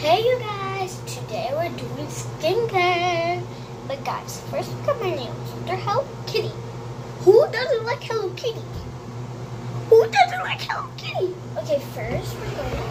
Hey you guys, today we're doing skincare. But guys, first look at my nails. They're Hello Kitty. Who doesn't like Hello Kitty? Who doesn't like Hello Kitty? Okay, first we're going to.